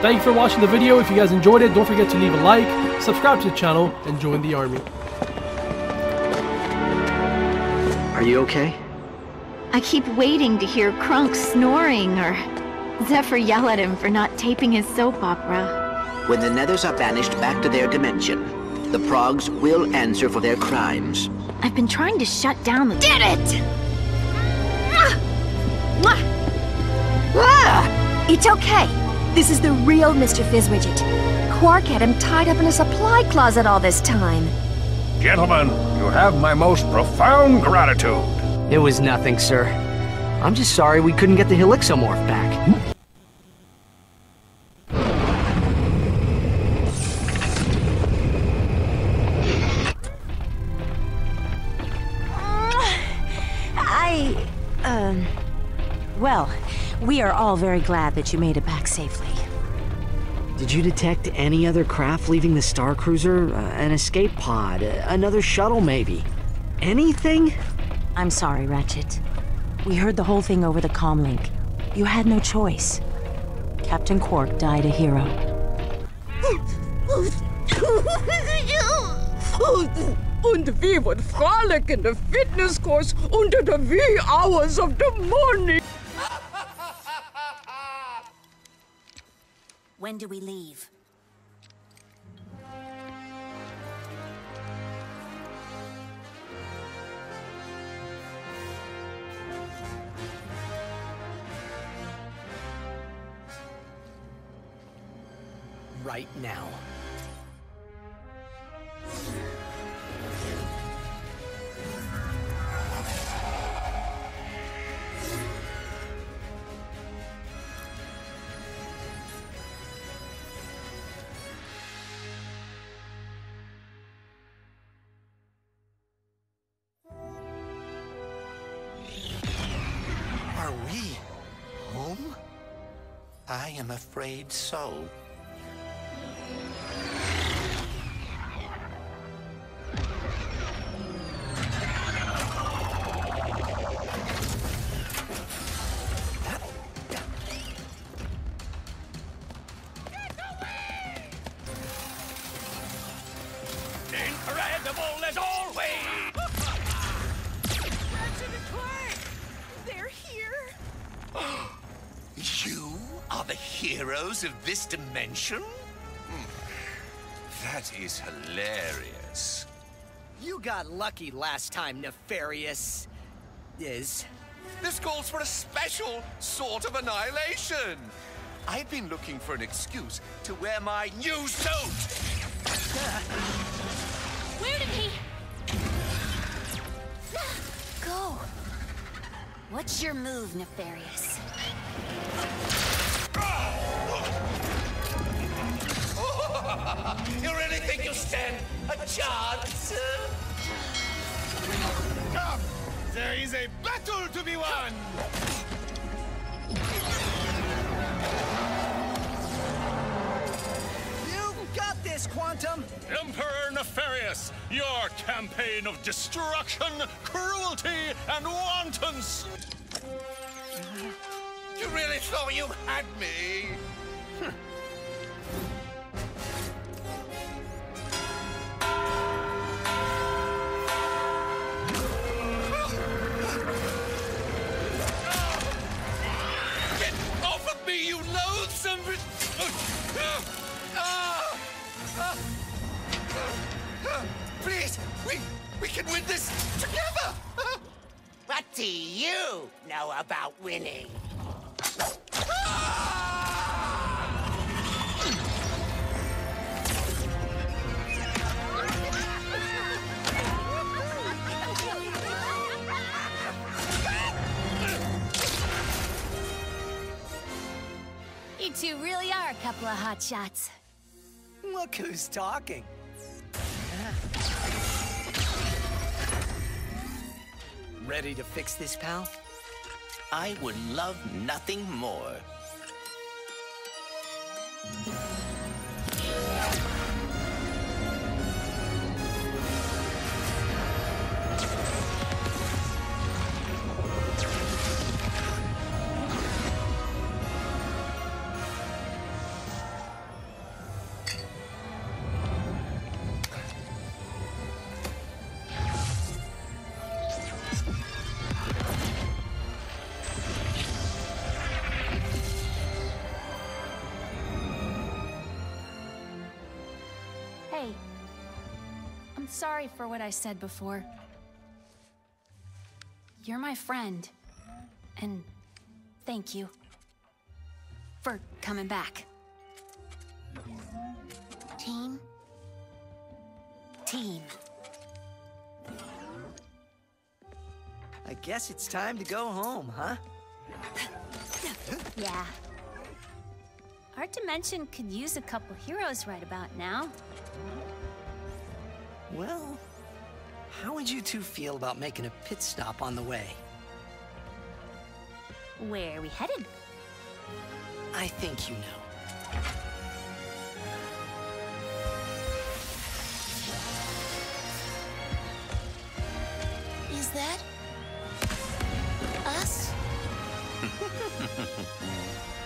Thank you for watching the video. If you guys enjoyed it, don't forget to leave a like, subscribe to the channel, and join the army. Are you okay? I keep waiting to hear Krunk snoring or Zephyr yell at him for not taping his soap opera. When the Nethers are banished back to their dimension, the Progs will answer for their crimes. I've been trying to shut down the- Did it! Ah! It's okay. This is the real Mr. Fizzwidget. Quark had him tied up in a supply closet all this time. Gentlemen, you have my most profound gratitude. It was nothing, sir. I'm just sorry we couldn't get the Helixomorph back. I, um, well, we are all very glad that you made it back safely. Did you detect any other craft leaving the Star Cruiser? Uh, an escape pod? Uh, another shuttle, maybe? Anything? I'm sorry, Ratchet. We heard the whole thing over the comlink. You had no choice. Captain Quark died a hero. Und we would frolic in the fitness course under the wee hours of the morning. When do we leave? Right now. Are we home? I am afraid so. Incredible as always! You are the heroes of this dimension? Hmm. That is hilarious. You got lucky last time, Nefarious. Is. This calls for a special sort of annihilation. I've been looking for an excuse to wear my new suit. Where did he... Go. What's your move, Nefarious? you really think you stand a chance? Come! There is a battle to be won! This, Quantum! Emperor Nefarious, your campaign of destruction, cruelty, and wanton... You really thought you had me? Please, we, we can win this together! What do you know about winning? You two really are a couple of hot shots. Look who's talking. Ready to fix this, pal? I would love nothing more. I'm sorry for what I said before. You're my friend. And thank you for coming back. Team? Team. I guess it's time to go home, huh? Yeah. Our dimension could use a couple heroes right about now. Well, how would you two feel about making a pit stop on the way? Where are we headed? I think you know. Is that... us?